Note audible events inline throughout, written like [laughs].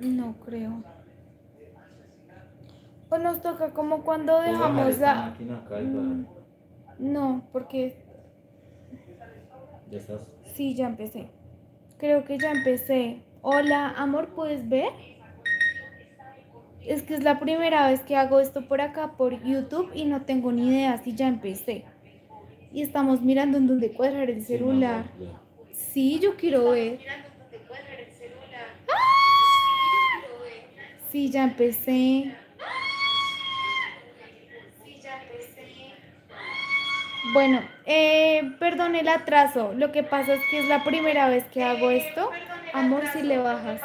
No creo. O nos toca como cuando dejamos la... Mm, no, porque... ¿Ya estás? Sí, ya empecé. Creo que ya empecé. Hola, amor, ¿puedes ver? Es que es la primera vez que hago esto por acá, por YouTube, y no tengo ni idea si ya empecé. Y estamos mirando en dónde cuadrar el celular. Sí, yo quiero ver. Sí, ya empecé. Bueno, eh, perdón el atraso. Lo que pasa es que es la primera vez que hago esto. Amor, si le bajas.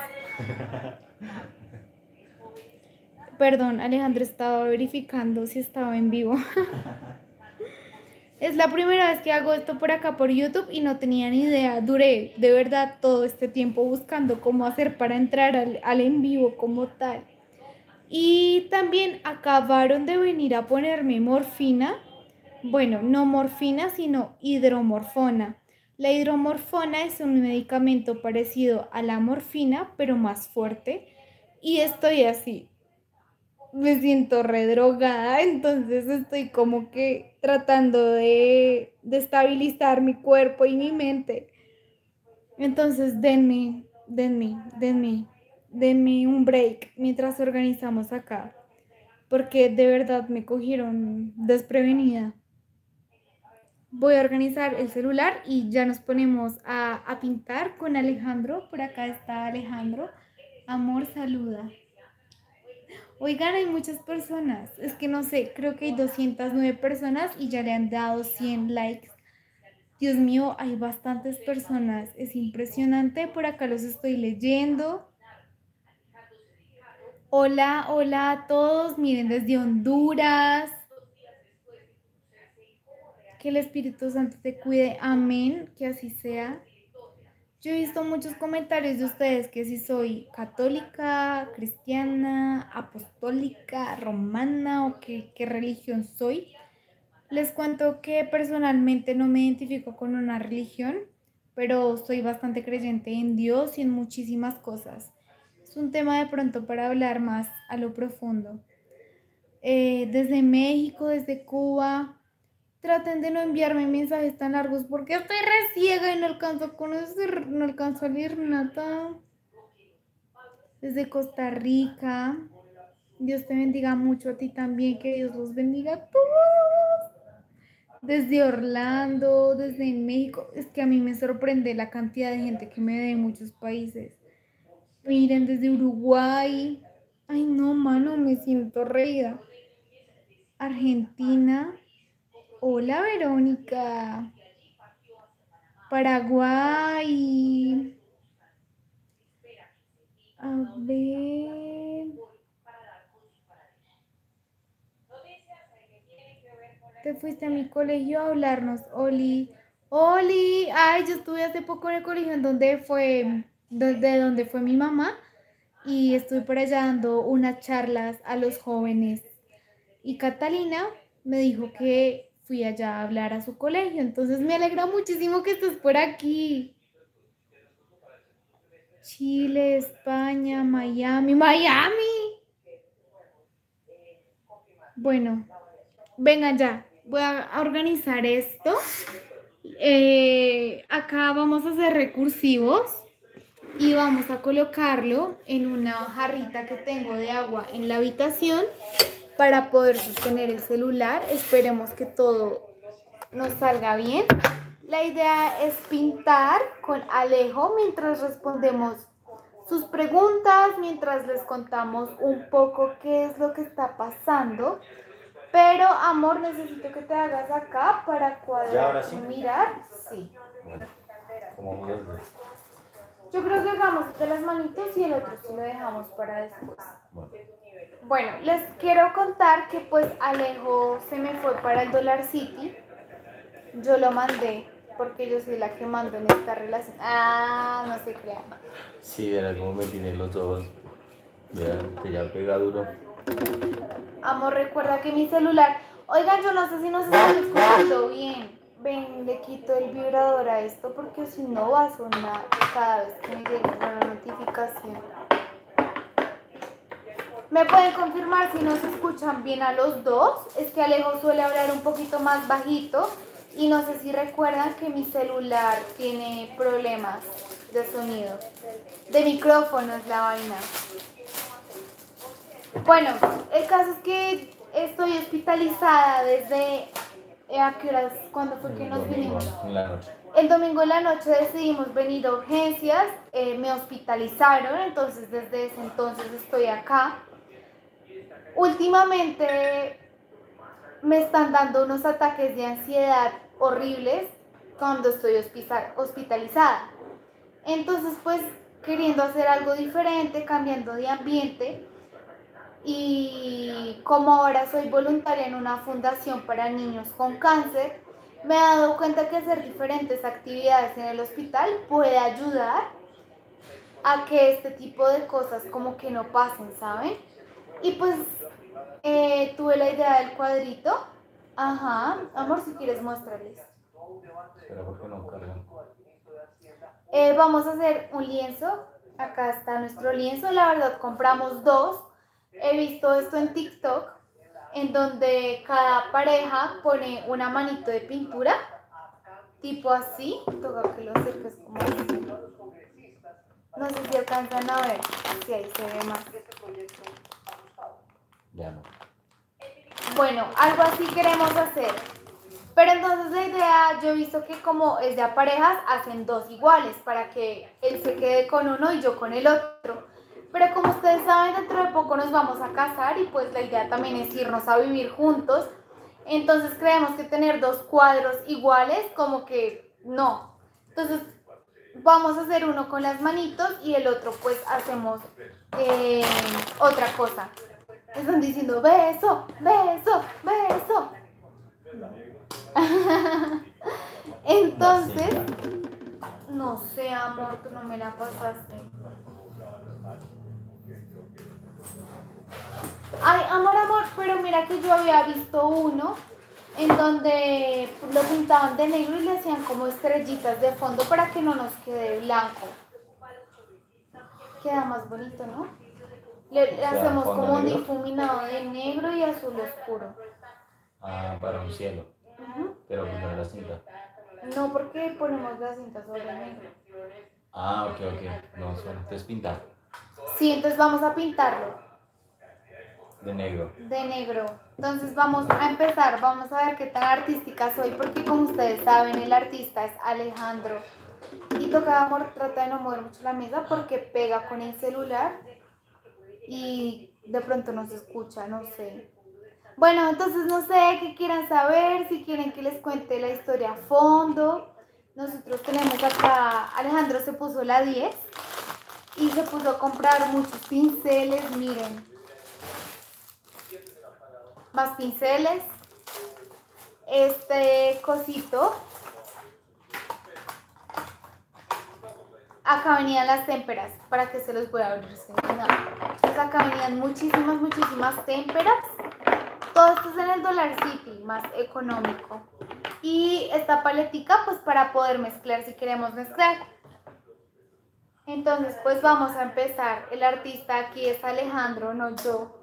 Perdón, Alejandro estaba verificando si estaba en vivo. [laughs] es la primera vez que hago esto por acá por YouTube y no tenía ni idea. Duré de verdad todo este tiempo buscando cómo hacer para entrar al, al en vivo como tal. Y también acabaron de venir a ponerme morfina bueno, no morfina, sino hidromorfona. La hidromorfona es un medicamento parecido a la morfina, pero más fuerte. Y estoy así. Me siento redrogada, [laughs] entonces estoy como que tratando de, de estabilizar mi cuerpo y mi mente. Entonces, denme, denme, denme, denme un break mientras organizamos acá. Porque de verdad me cogieron desprevenida voy a organizar el celular y ya nos ponemos a, pintar con Alejandro. Por acá está Alejandro. Amor, saluda. Oigan, hay muchas personas. Es que no sé, creo que hay 209 personas y ya le han dado 100 likes. Dios mío, hay bastantes personas. Es impresionante. Por acá los estoy leyendo. Hola, hola a todos. Miren desde Honduras. Que el Espíritu Santo te cuide. Amén. Que así sea. Yo he visto muchos comentarios de ustedes que si soy católica, cristiana, apostólica, romana o qué, qué religión soy. Les cuento que personalmente no me identifico con una religión, pero soy bastante creyente en Dios y en muchísimas cosas. Es un tema de pronto para hablar más a lo profundo. Eh, desde México, desde Cuba, traten de no enviarme mensajes tan largos porque estoy reciega y no alcanzo a conocer, no alcanzo a leer nada. Desde Costa Rica. Dios te bendiga mucho a ti también, que Dios los bendiga a todos. Desde Orlando, desde México. Es que a mí me sorprende la cantidad de gente que me ve en muchos países. Miren, desde Uruguay. Ay, no, mano, me siento reída. Argentina, Hola Verónica. Paraguay. A ver. Te fuiste a mi colegio a hablarnos, Oli. Oli, ay, yo estuve hace poco en el colegio en donde fue, de donde fue mi mamá y estuve por allá dando unas charlas a los jóvenes. Y Catalina me dijo que fui allá a hablar a su colegio. Entonces me alegra muchísimo que estés por aquí. Chile, España, Miami, Miami. Bueno, venga ya, voy a organizar esto. Eh, acá vamos a hacer recursivos y vamos a colocarlo en una jarrita que tengo de agua en la habitación para poder sostener el celular. Esperemos que todo nos salga bien. La idea es pintar con Alejo mientras respondemos sus preguntas, mientras les contamos un poco qué es lo que está pasando. Pero, amor, necesito que te hagas acá para cuadrar y mirar. Sí. Yo creo que hagamos de las manitos y el otro sí lo dejamos para después. Bueno, les quiero contar que pues Alejo se me fue para el Dollar City. Yo lo mandé porque yo soy la que mando en esta relación. Ah, no se crean. Sí, verá cómo me tienen los ojos. Vean, te ya pega duro. Amor, recuerda que mi celular. Oigan, yo no sé si nos están escuchando bien. Ven, le quito el vibrador a esto porque si no va a sonar cada vez que me llegue una notificación. ¿Me pueden confirmar si nos escuchan bien a los dos? Es que Alejo suele hablar un poquito más bajito y no sé si recuerdan que mi celular tiene problemas de sonido. De micrófono es la vaina. Bueno, el caso es que estoy hospitalizada desde... eh, ¿A qué horas? ¿Cuándo fue que nos vinimos? en la noche. El domingo en la noche decidimos venir a urgencias, eh, me hospitalizaron, entonces desde ese entonces estoy acá. Últimamente me están dando unos ataques de ansiedad horribles cuando estoy hospitalizada. Entonces pues queriendo hacer algo diferente, cambiando de ambiente y como ahora soy voluntaria en una fundación para niños con cáncer, me he dado cuenta que hacer diferentes actividades en el hospital puede ayudar a que este tipo de cosas como que no pasen, ¿saben? Y pues eh, tuve la idea del cuadrito. Ajá, amor, si quieres muéstrales. Pero ¿por qué no cargan? Eh, vamos a hacer un lienzo. Acá está nuestro lienzo. La verdad, compramos dos. He visto esto en TikTok, en donde cada pareja pone una manito de pintura, tipo así. Toca que lo acerques como así. No sé si alcanzan a ver. Si ahí se ve más. Bueno, algo así queremos hacer. Pero entonces la idea, yo he visto que como es de a parejas, hacen dos iguales para que él se quede con uno y yo con el otro. Pero como ustedes saben, dentro de poco nos vamos a casar y pues la idea también es irnos a vivir juntos. Entonces creemos que tener dos cuadros iguales, como que no. Entonces vamos a hacer uno con las manitos y el otro pues hacemos eh, otra cosa. Están diciendo beso, beso, beso. [laughs] Entonces, no sé, amor, tú no me la pasaste. Ay, amor, amor, pero mira que yo había visto uno en donde lo pintaban de negro y le hacían como estrellitas de fondo para que no nos quede blanco. Queda más bonito, ¿no? Le, hacemos como un negro. difuminado de negro y azul oscuro. Ah, para un cielo. Ujú. Pero primero la cinta. No, porque ponemos la cinta sobre el negro. Ah, ok, ok. No, son. Entonces pintar. Sí, entonces vamos a pintarlo De negro. de negro. Entonces vamos a empezar, vamos a ver qué tan artística soy, porque como ustedes saben, el artista es Alejandro. Y toca, amor, trata de no mover mucho la mesa porque pega con el celular y de pronto no se escucha, no sé. Bueno, entonces no sé qué quieran saber, si quieren que les cuente la historia a fondo. Nosotros tenemos acá, Alejandro se puso la 10 y se puso a comprar muchos pinceles, miren. Más pinceles. Este cosito. Acá venían las témperas, para que se los voy a abrir. Pues acá venían muchísimas, muchísimas témperas. Todo esto es en el Dollar City, más económico. Y esta paletica, pues para poder mezclar si queremos mezclar. Entonces, pues vamos a empezar. El artista aquí es Alejandro, no yo.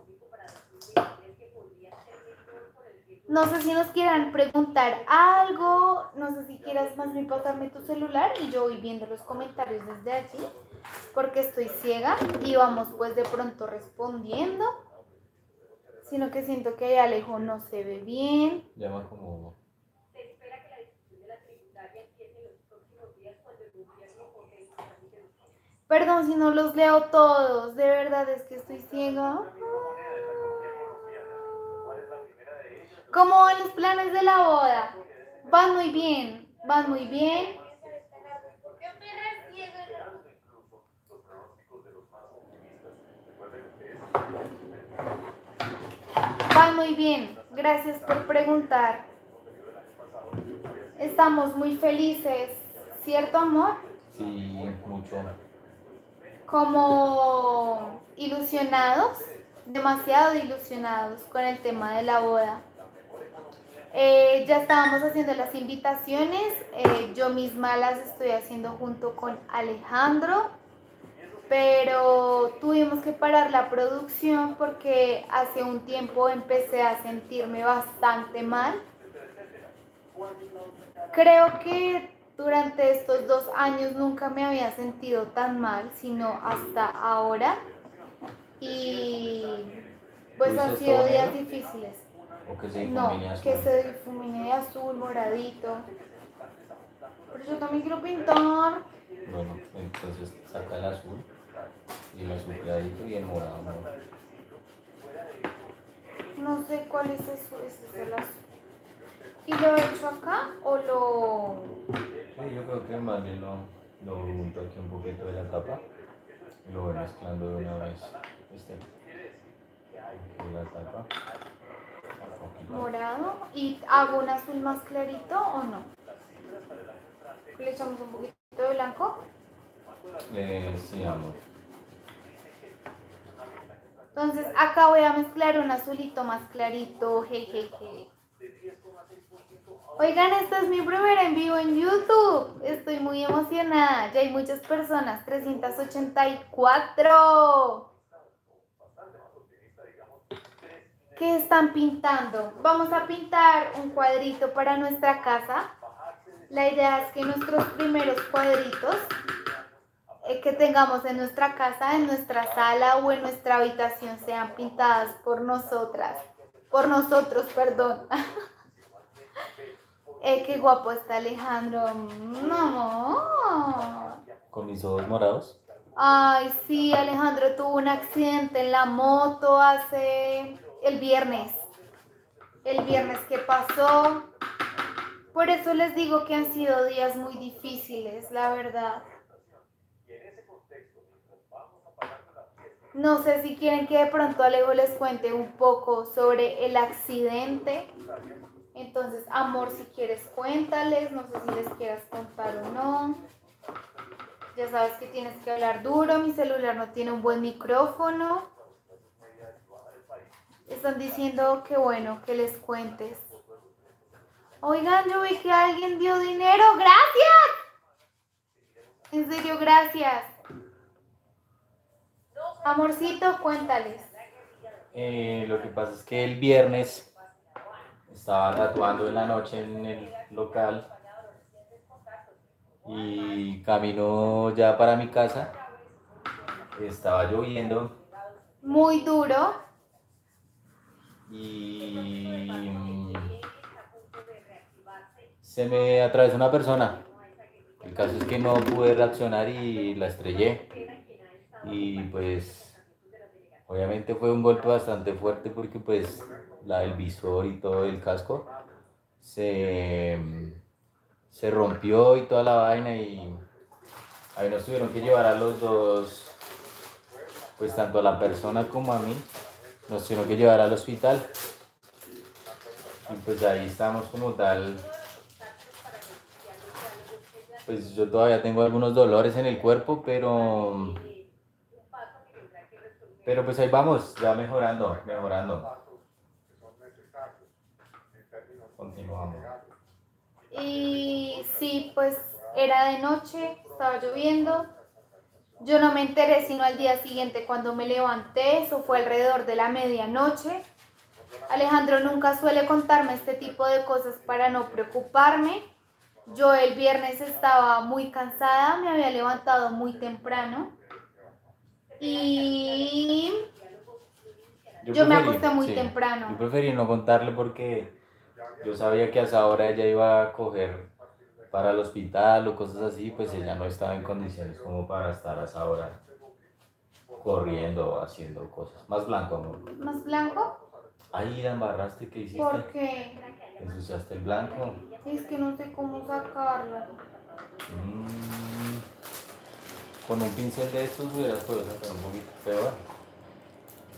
No sé si nos quieran preguntar algo, no sé si quieras más bien pasarme tu celular y yo voy viendo los comentarios desde allí, porque estoy ciega y vamos pues de pronto respondiendo, sino que siento que Alejo no se ve bien. Llama como. Perdón si no los leo todos, de verdad es que estoy ciega. ¿Cómo van los planes de la boda? Van muy bien, van muy bien. Van muy bien, gracias por preguntar. Estamos muy felices, ¿cierto amor? Sí, mucho. como ilusionados, demasiado ilusionados con el tema de la boda. Eh, ya estábamos haciendo las invitaciones, eh, yo misma las estoy haciendo junto con Alejandro. pero tuvimos que parar la producción porque hace un tiempo empecé a sentirme bastante mal. Creo que durante estos dos años nunca me había sentido tan mal, sino hasta ahora. Y pues han sido días difíciles. ¿O que se No, difumine azul? que se difumine de azul, moradito. Pero yo también quiero pintar. Bueno, entonces saca el azul y el azul clarito y el morado. ¿no? No sé cuál es eso, ese es el azul. ¿Y lo he hecho acá o lo...? Sí, yo creo que más bien lo, lo unto aquí un poquito de la tapa y lo voy mezclando de una vez. Este. Aquí la tapa. Morado y hago un azul más clarito o no? Le echamos un poquito de blanco. Eh, sí, amor. Entonces acá voy a mezclar un azulito más clarito. Jejeje. Oigan, este es mi primer en vivo en YouTube. Estoy muy emocionada. Ya hay muchas personas. 384. ¿Qué están pintando? Vamos a pintar un cuadrito para nuestra casa. La idea es que nuestros primeros cuadritos eh, que tengamos en nuestra casa, en nuestra sala o en nuestra habitación sean pintadas por nosotras. Por nosotros, perdón. [laughs] Eh, qué guapo está Alejandro. No. Con mis ojos morados. Ay, sí, Alejandro tuvo un accidente en la moto hace el viernes. El viernes que pasó. Por eso les digo que han sido días muy difíciles, la verdad. No sé si quieren que de pronto Alejo les cuente un poco sobre el accidente. Entonces, amor, si quieres, cuéntales. No sé si les quieras contar o no. Ya sabes que tienes que hablar duro. Mi celular no tiene un buen micrófono. Están diciendo que bueno, que les cuentes. Oigan, yo vi que alguien dio dinero. ¡Gracias! En serio, gracias. Amorcito, cuéntales. Eh, lo que pasa es que el viernes estaba tatuando en la noche en el local y camino ya para mi casa. Estaba lloviendo Muy duro. Y se me atravesó una persona. El caso es que no pude reaccionar y la estrellé. Y pues obviamente fue un golpe bastante fuerte porque pues la, el visor y todo el casco se, se rompió y toda la vaina y ahí nos tuvieron que llevar a los dos, pues tanto a la persona como a mí, nos tuvieron que llevar al hospital. Y pues ahí estamos como tal. Pues yo todavía tengo algunos dolores en el cuerpo, pero pero pues ahí vamos, ya mejorando, mejorando. Continuamos. Y sí, pues era de noche, estaba lloviendo. Yo no me enteré sino al día siguiente cuando me levanté, eso fue alrededor de la medianoche. Alejandro nunca suele contarme este tipo de cosas para no preocuparme. Yo el viernes estaba muy cansada, me había levantado muy temprano y Yo me acosté muy temprano. Yo preferí no contarle porque yo sabía que a esa hora ella iba a coger para el hospital o cosas así, pues ella no estaba en condiciones como para estar a esa hora corriendo o haciendo cosas. Más blanco, amor. más blanco. Ahí la embarraste que hiciste. ¿Por qué? Ensuciaste el blanco. Es que no sé cómo sacarlo. Mm, Con un pincel de estos hubieras podido sacar un poquito peor.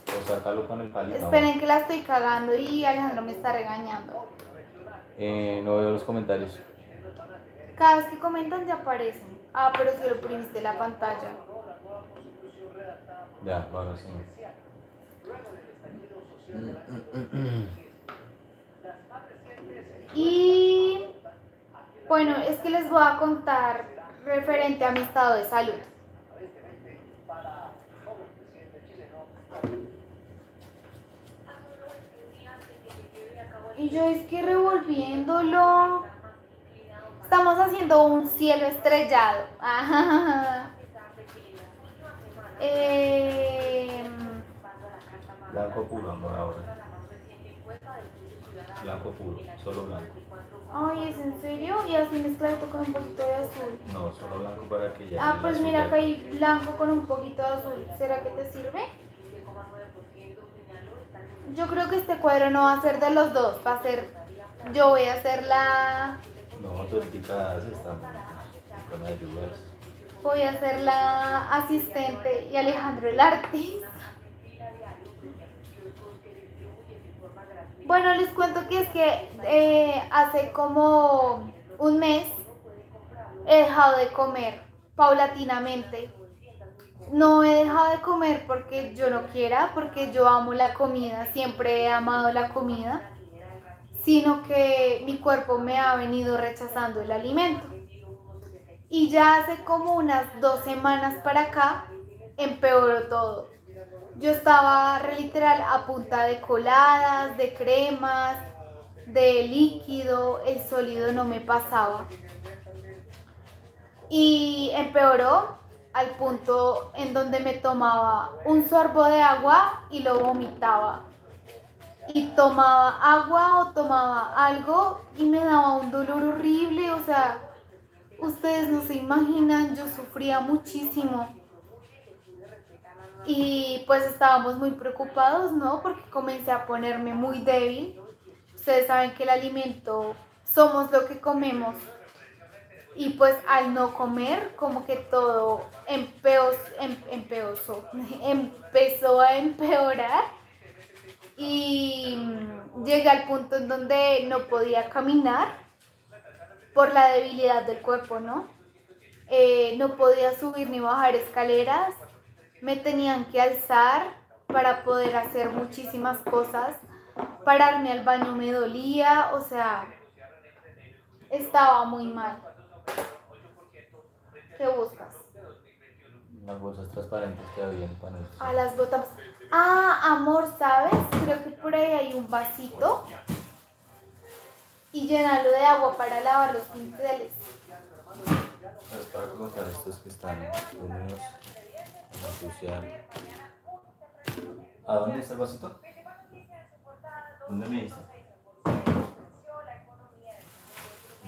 O sacarlo con el palito. Esperen que la estoy cagando y Alejandro me está regañando. Eh, no veo los comentarios. Cada vez que comentan te aparecen. Ah, pero si lo oprimiste la pantalla. Ya, bueno, sí. Y bueno, es que les voy a contar referente a mi estado de salud. Y yo es que revolviéndolo Estamos haciendo un cielo estrellado. Eh, Blanco puro, amor, ahora. Blanco puro, solo blanco. Ay, ¿es en serio? Y así mezclado con un poquito de azul. No, solo blanco para que ya. Ah, pues mira, acá hay blanco con un poquito de azul. ¿Será que te sirve? Yo creo que este cuadro no va a ser de los dos, va a ser... Yo voy a hacer la... No, tortitas están. Voy a ser la asistente y Alejandro el artista. Bueno, les cuento que es que eh, hace como un mes he dejado de comer paulatinamente. No he dejado de comer porque yo no quiera, porque yo amo la comida, siempre he amado la comida, sino que mi cuerpo me ha venido rechazando el alimento. Y ya hace como unas dos semanas para acá empeoró todo. Yo estaba literal a punta de coladas, de cremas, de líquido, el sólido no me pasaba. Y empeoró al punto en donde me tomaba un sorbo de agua y lo vomitaba. Y tomaba agua o tomaba algo y me daba un dolor horrible, o sea, Ustedes no se imaginan, yo sufría muchísimo. Y pues estábamos muy preocupados, ¿no? Porque comencé a ponerme muy débil. Ustedes saben que el alimento somos lo que comemos. Y pues al no comer, como que todo empeos, em, empezó [laughs] a empeorar. Y mm, llegué al punto en donde no podía caminar por la debilidad del cuerpo, ¿no? Eh, no podía subir ni bajar escaleras, me tenían que alzar para poder hacer muchísimas cosas, pararme al baño me dolía, o sea, estaba muy mal. ¿Qué buscas? Unas bolsas transparentes que había en panel. A las botas. Ah, amor, ¿sabes? Creo que por ahí hay un vasito. Y llenarlo de agua para lavar los pinceles. Es para colocar estos que están húmedos. ¿A dónde está el vasito? ¿Dónde me dice?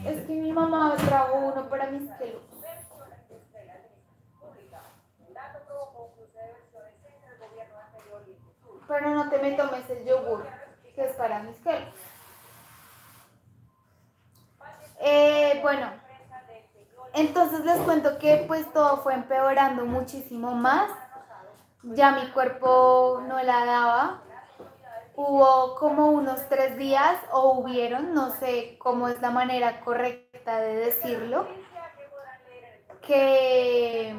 Es que mi mamá trajo uno para mis pelos. Pero no te me tomes el yogur, que es para mis pelos. Eh, bueno, entonces les cuento que pues todo fue empeorando muchísimo más. Ya mi cuerpo no la daba. Hubo como unos tres días, o hubieron, no sé cómo es la manera correcta de decirlo, que,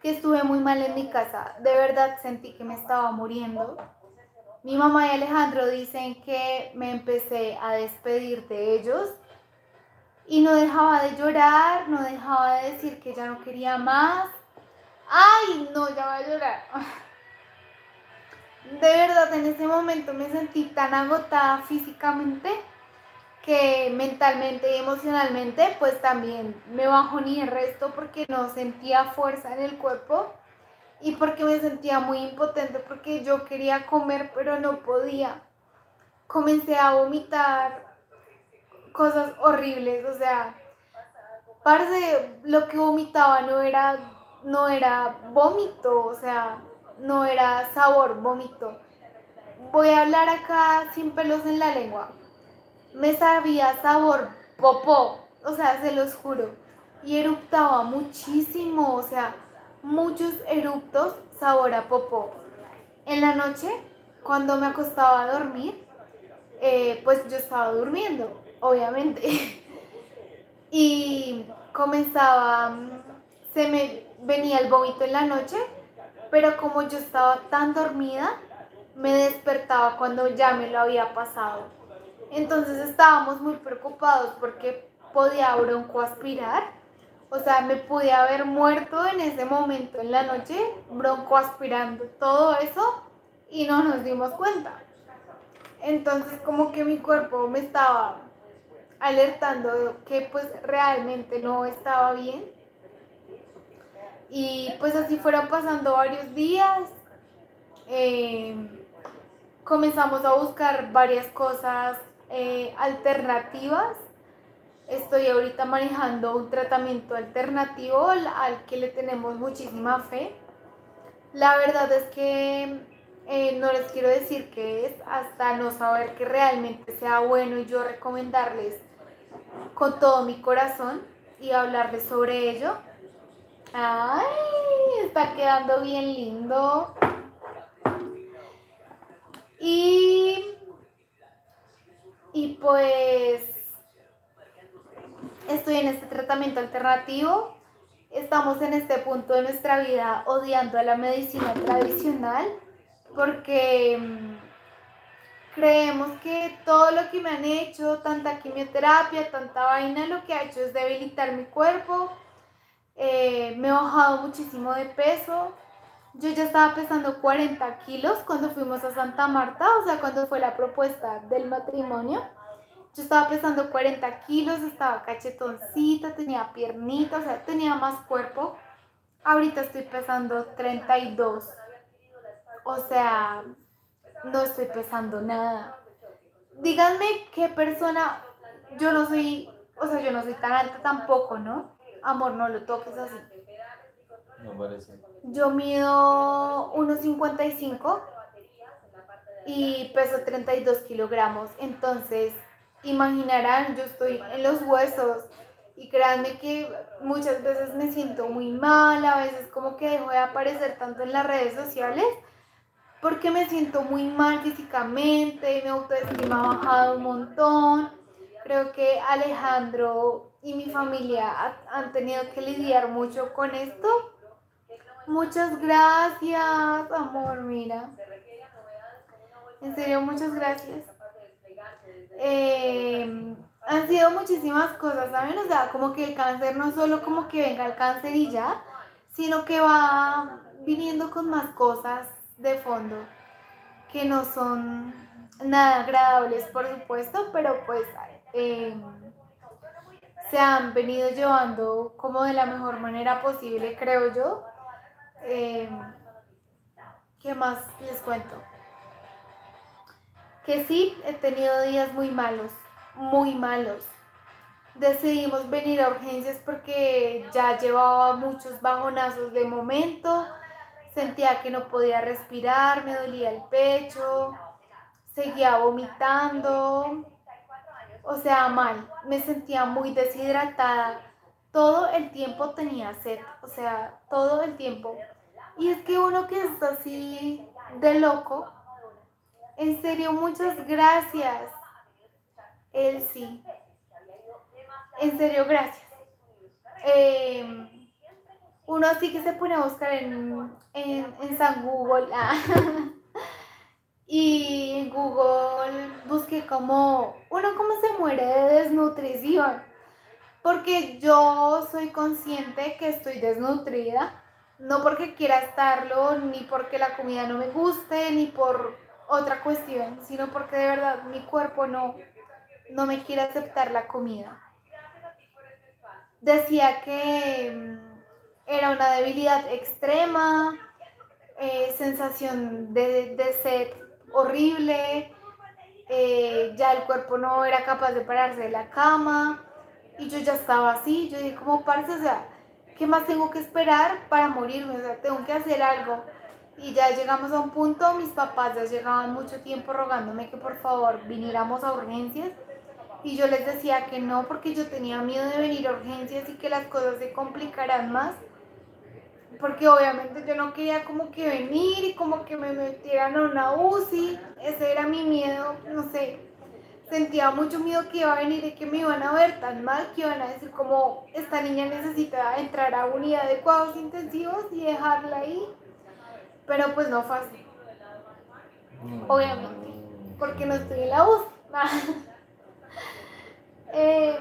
que estuve muy mal en mi casa. De verdad sentí que me estaba muriendo. Mi mamá y Alejandro dicen que me empecé a despedir de ellos y no dejaba de llorar, no dejaba de decir que ya no quería más. Ay, no, ya va a llorar. [laughs] De verdad, en ese momento me sentí tan agotada físicamente que mentalmente y emocionalmente, pues también me bajó ni el resto porque no sentía fuerza en el cuerpo y porque me sentía muy impotente porque yo quería comer pero no podía. Comencé a vomitar cosas horribles, o sea, parce, lo que vomitaba no era no era vómito, o sea, no era sabor, vómito. Voy a hablar acá sin pelos en la lengua. Me sabía sabor popó, o sea, se los juro. Y eruptaba muchísimo, o sea, muchos eruptos sabor a popó. En la noche, cuando me acostaba a dormir, eh, pues yo estaba durmiendo, obviamente. [laughs] y comenzaba, se me venía el vómito en la noche, pero como yo estaba tan dormida, me despertaba cuando ya me lo había pasado. Entonces estábamos muy preocupados porque podía broncoaspirar, o sea, me pude haber muerto en ese momento en la noche, broncoaspirando todo eso y no nos dimos cuenta. Entonces como que mi cuerpo me estaba alertando que pues realmente no estaba bien. Y pues así fueron pasando varios días. Eh, comenzamos a buscar varias cosas eh, alternativas. Estoy ahorita manejando un tratamiento alternativo al que le tenemos muchísima fe. La verdad es que eh, no les quiero decir qué es hasta no saber que realmente sea bueno y yo recomendarles con todo mi corazón y hablarles sobre ello. ¡Ay! Está quedando bien lindo. Y, y pues estoy en este tratamiento alternativo. Estamos en este punto de nuestra vida odiando a la medicina tradicional porque mm, creemos que todo lo que me han hecho, tanta quimioterapia, tanta vaina, lo que ha hecho es debilitar mi cuerpo. Eh, me he bajado muchísimo de peso. Yo ya estaba pesando 40 kilos cuando fuimos a Santa Marta, o sea, cuando fue la propuesta del matrimonio. Yo estaba pesando 40 kilos, estaba cachetoncita, tenía piernitas, o sea, tenía más cuerpo. Ahorita estoy pesando 32 o sea, no estoy pesando nada. Díganme qué persona, yo no soy, o sea, yo no soy tan alta tampoco, ¿no? Amor, no lo toques así. No parece. Yo mido 1,55 y peso 32 kilogramos. Entonces, imaginarán, yo estoy en los huesos y créanme que muchas veces me siento muy mal, a veces como que dejo de aparecer tanto en las redes sociales porque me siento muy mal físicamente, mi autoestima ha bajado un montón. Creo que Alejandro y mi familia han tenido que lidiar mucho con esto. Muchas gracias, amor, mira. En serio, muchas gracias. Eh, han sido muchísimas cosas, ¿saben? O sea, como que el cáncer no solo como que venga el cáncer y ya, sino que va viniendo con más cosas de fondo que no son nada agradables, por supuesto, pero pues eh, se han venido llevando como de la mejor manera posible, creo yo. Eh, ¿Qué más les cuento? Que sí, he tenido días muy malos, muy malos. Decidimos venir a urgencias porque ya llevaba muchos bajonazos de momento Sentía que no podía respirar, me dolía el pecho, seguía vomitando, o sea, mal, me sentía muy deshidratada. Todo el tiempo tenía sed, o sea, todo el tiempo. Y es que uno que está así de loco, en serio, muchas gracias. Él sí. En serio, gracias. Eh, uno así que se pone a buscar en, en, San Google. [laughs] Ah. y en Google busqué como, uno cómo se muere de desnutrición. Porque yo soy consciente que estoy desnutrida. No porque quiera estarlo, ni porque la comida no me guste, ni por otra cuestión, sino porque de verdad mi cuerpo no, no me quiere aceptar la comida. Decía que mm, era una debilidad extrema, eh, sensación de, de, sed horrible, eh, ya el cuerpo no era capaz de pararse de la cama y yo ya estaba así, yo dije como parce, o sea, ¿qué más tengo que esperar para morirme? O sea, tengo que hacer algo. Y ya llegamos a un punto, mis papás ya llegaban mucho tiempo rogándome que por favor viniéramos a urgencias. Y yo les decía que no porque yo tenía miedo de venir a urgencias y que las cosas se complicaran más porque obviamente yo no quería como que venir y como que me metieran a una UCI, ese era mi miedo, no sé, sentía mucho miedo que iba a venir y que me iban a ver tan mal, que iban a decir como esta niña necesita entrar a unidad de cuidados intensivos y dejarla ahí, pero pues no fue así, obviamente, porque no estoy en la UCI. [laughs] eh,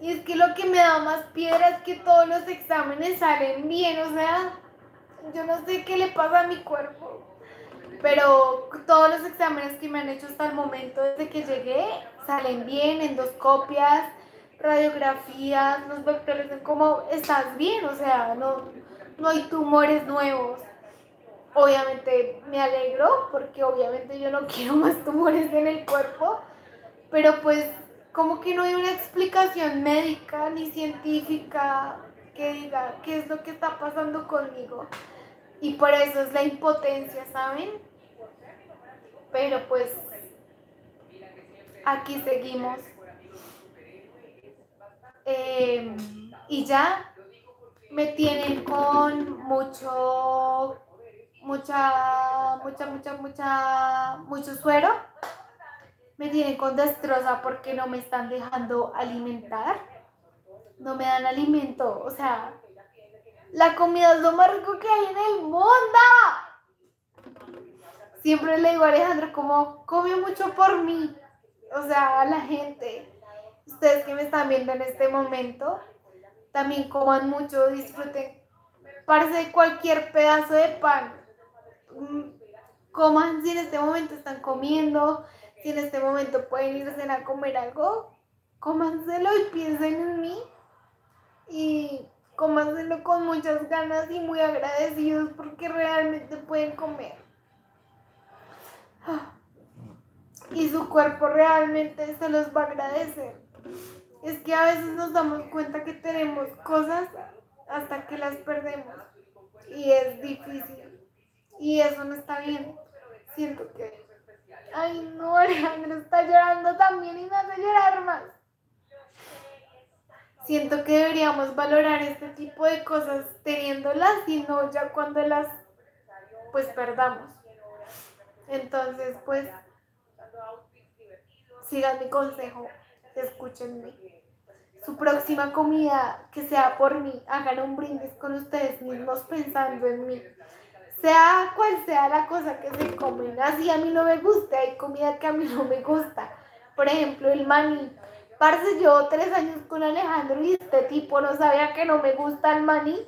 y es que lo que me da más piedra es que todos los exámenes salen bien, o sea, yo no sé qué le pasa a mi cuerpo. Pero todos los exámenes que me han hecho hasta el momento, desde que llegué, salen bien, endoscopias, radiografías, los doctores son como, estás bien, o sea, no, no hay tumores nuevos. Obviamente me alegro porque obviamente yo no [laughs] quiero más tumores en el cuerpo, pero pues como que no hay una explicación médica ni científica que diga qué es lo que está pasando conmigo. Y por eso es la impotencia, ¿saben? Pero pues aquí seguimos. Em, y ya me tienen con mucho, mucha, mucha, mucha, mucha, mucho suero. Me tienen con destroza porque no me están dejando alimentar. No me dan alimento. O sea, la comida es lo más rico que hay en el mundo. Siempre le digo a Alejandro como, come mucho por mí. O sea, a la gente. Ustedes que me están viendo en este momento, también coman mucho, disfruten. Parece cualquier pedazo de pan. Mm, coman si en este momento están comiendo, si en este momento pueden irse a comer algo, cómanselo y piensen en mí. Y cómanselo con muchas ganas y muy agradecidos porque realmente pueden comer. Y su cuerpo realmente se los va a agradecer. Es que a veces nos damos cuenta que tenemos cosas hasta que las perdemos. Y es difícil. Y eso no está bien. Siento que... Ay, no, Alejandro está llorando también y me hace llorar más. Siento que deberíamos valorar este tipo de cosas teniéndolas y no ya cuando las pues perdamos. Entonces, pues, sigan mi consejo, escúchenme. Su próxima comida, que sea por mí, hagan un brindis con ustedes mismos pensando en mí. Sea cual sea la cosa que se comen, así a mí no me gusta, hay comida que a mí no me gusta. Por ejemplo, el maní Parce, yo tres años con Alejandro y este tipo no sabía que no me gusta el maní.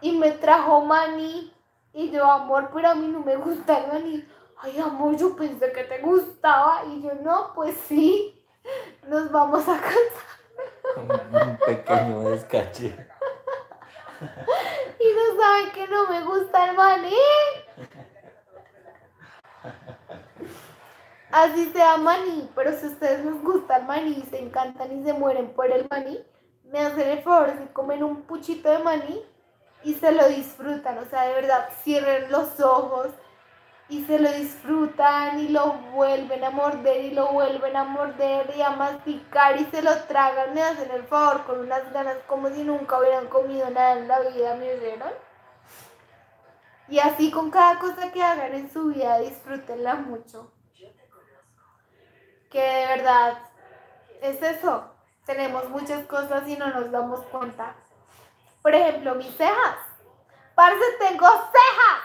Y me trajo maní. Y yo, amor, pero a mí no me gusta el maní. Ay, amor, yo pensé que te gustaba. Y yo, no, pues sí. Nos vamos a casar. [laughs] Un pequeño descache. [laughs] y no saben que no me gusta el maní. Así sea maní, pero si a ustedes les gusta el maní, se encantan y se mueren por el maní, me hacen el favor de comen un puchito de maní y se lo disfrutan. O sea, de verdad, cierren los ojos y se lo disfrutan y lo vuelven a morder y lo vuelven a morder y a masticar y se lo tragan. Me hacen el favor con unas ganas como si nunca hubieran comido nada en la vida, ¿me vieron? Y así con cada cosa que hagan en su vida, disfrútenla mucho que de verdad es eso. Tenemos muchas cosas y no nos damos cuenta. Por ejemplo, mis cejas. Parce, tengo cejas.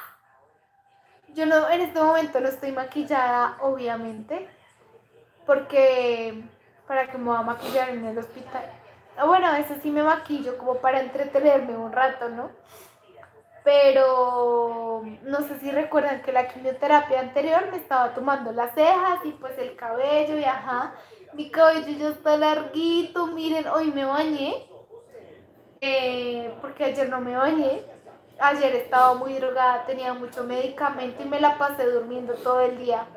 Yo no, en este momento no estoy maquillada, obviamente, porque para que me voy a maquillar en el hospital. Ah, bueno, a veces sí me maquillo como para entretenerme un rato, ¿no? pero no sé si recuerdan que la quimioterapia anterior me estaba tomando las cejas y pues el cabello y ajá, mi cabello ya está larguito, miren, hoy me bañé, eh, porque ayer no me bañé, ayer estaba muy drogada, tenía mucho medicamento y me la pasé durmiendo todo el día.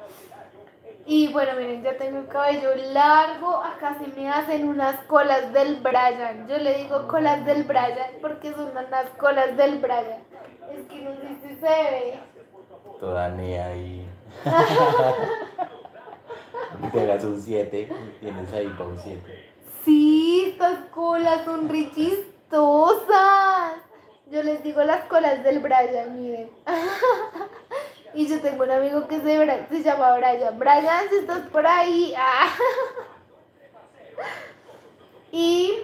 Y bueno, miren, ya tengo el cabello largo, acá se me hacen unas colas del Brian. Yo le digo colas del Brian porque son unas colas del Brian. Es que no sé si se ve. Toda nea ahí. [laughs] Pegas un 7, tienes ahí para un 7. Sí, estas colas son richistosas. Yo les digo las colas del Brian, miren. [laughs] y yo tengo un amigo que se, se llama Brian. Brian, si estás por ahí. [laughs] y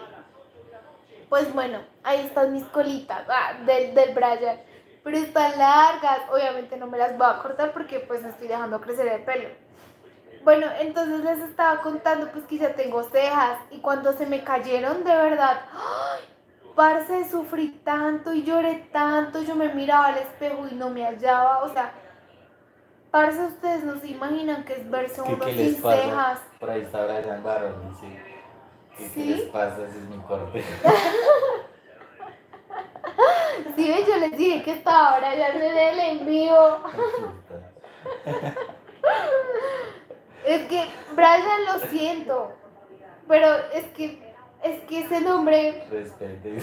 pues bueno, ahí están mis colitas ah, del, del Brian pero están largas. Obviamente no me las voy a cortar porque pues estoy dejando crecer el pelo. Bueno, entonces les estaba contando pues que ya tengo cejas y cuando se me cayeron de verdad, ¡ay! Parce, sufrí tanto y lloré tanto, yo me miraba al espejo y no me hallaba, o sea, Parce, ustedes no se imaginan que es verse ¿Qué, uno qué sin pasa? cejas. Por ahí está Brian Barron, dice. ¿Qué, ¿Sí? ¿Qué les pasa? Ese es mi corte. [laughs] Sí, yo les dije que estaba ahora ya en el en vivo. [laughs] Es que, Brian, lo siento. Pero es que, es que ese nombre Respete.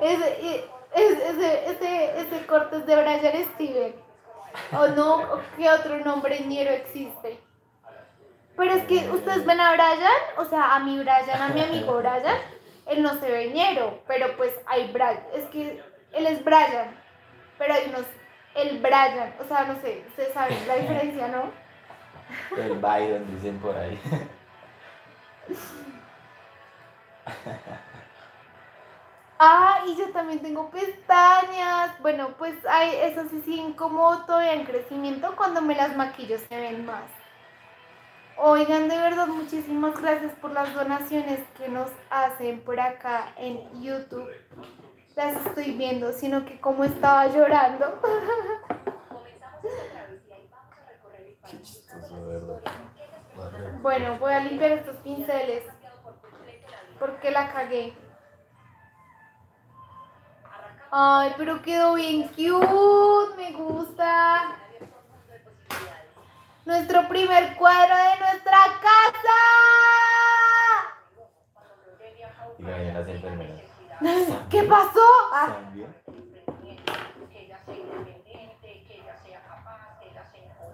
Ese, ese, ese, ese, corte es de Brian Steven. O no, ¿O ¿qué otro nombre ñero existe? Pero es que ustedes ven a Brian, o sea, a mi Brian, a mi amigo Brian, él no se ve ñero, pero pues hay Brian, es que él es Brian, pero hay unos, el Brian, o sea, no sé, ustedes saben la diferencia, ¿no? El Byron, dicen por ahí. Ah, y yo también tengo pestañas. Bueno, pues hay, esas sí siguen como todavía en crecimiento. Cuando me las maquillo se ven más. Oigan, de verdad, muchísimas gracias por las donaciones que nos hacen por acá en YouTube. Las estoy viendo, sino que como estaba llorando. Qué chistoso, verdad. Bueno, voy a limpiar estos pinceles. Porque la cagué. Ay, pero quedó bien cute. Me gusta. Nuestro primer cuadro de nuestra casa. Y la vienen las enfermeras. ¿Qué pasó? Ah,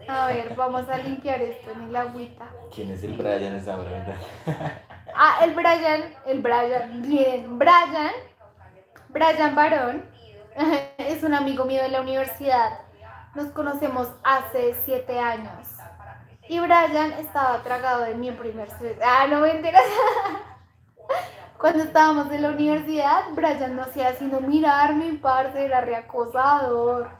a ver, vamos a limpiar esto en el agüita. ¿Quién es el Brian? Esa pregunta. [laughs] Ah, el Brian, el Brian, miren, Brian, Brian Barón, [laughs] es un amigo mío de la universidad. Nos conocemos hace siete años. Y Brian estaba tragado de mi primer semestre. Ah, no me enteras. [laughs] Cuando estábamos en la universidad, Brian no hacía sino mirarme, parce, era reacosador.